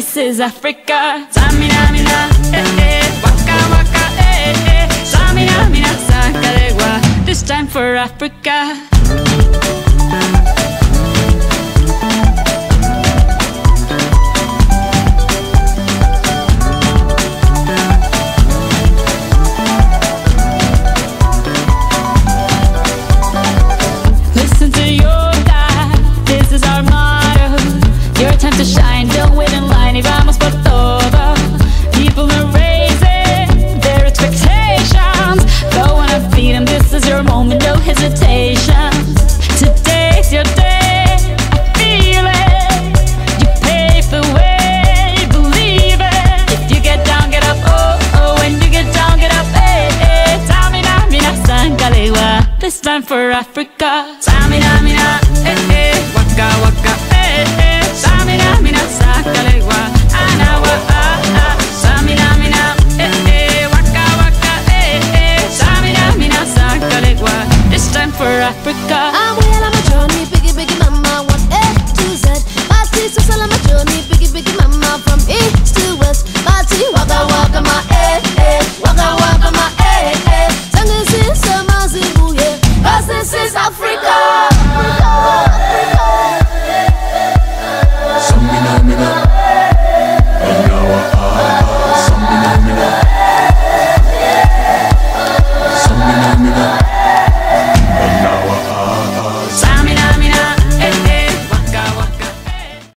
this is Africa. Samina, mina, eh eh, waka waka, eh eh. Samina, mina, sangalewa, this time for Africa. Hesitation. Today's your day, I feel it. You pave the way, believe it. If you get down, get up, oh, oh. When you get down, get up, mina, sangalewa. This time for Africa. Tamina, mina, for Africa.